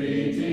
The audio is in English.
retreating.